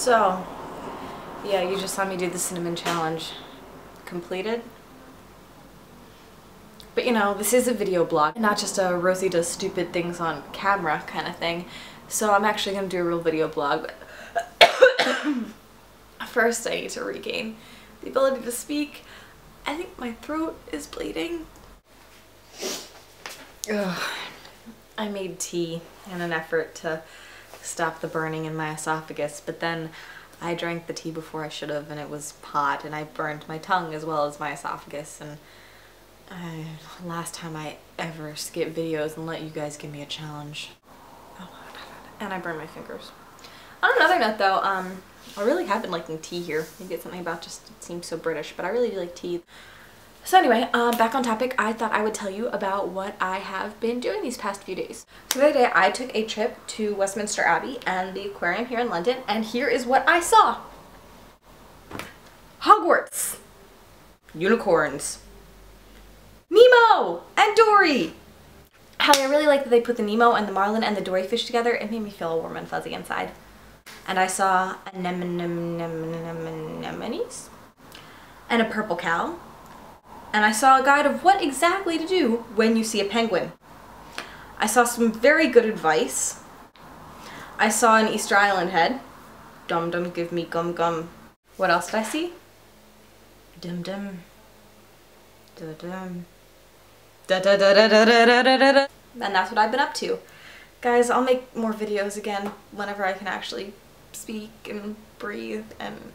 So, yeah, you just saw me do the cinnamon challenge. Completed. But you know, this is a video blog, not just a Rosie does stupid things on camera kind of thing. So I'm actually going to do a real video blog. First, I need to regain the ability to speak. I think my throat is bleeding. Ugh. I made tea in an effort to stop the burning in my esophagus, but then I drank the tea before I should have and it was hot and I burned my tongue as well as my esophagus and I, last time I ever skipped videos and let you guys give me a challenge. Oh, and I burned my fingers. On another note though, um, I really have been liking tea here. Maybe it's something about just it seems so British, but I really do like tea. So anyway, um, back on topic, I thought I would tell you about what I have been doing these past few days. So the other day I took a trip to Westminster Abbey and the aquarium here in London and here is what I saw. Hogwarts. Unicorns. Nemo and Dory. Hallie, I really like that they put the Nemo and the Marlin and the Dory fish together. It made me feel warm and fuzzy inside. And I saw anemones and a purple cow and I saw a guide of what exactly to do when you see a penguin. I saw some very good advice. I saw an Easter Island head. Dum dum give me gum gum. What else did I see? Dum dum. Da dum. Da da da da da da da da da. And that's what I've been up to. Guys, I'll make more videos again whenever I can actually speak and breathe and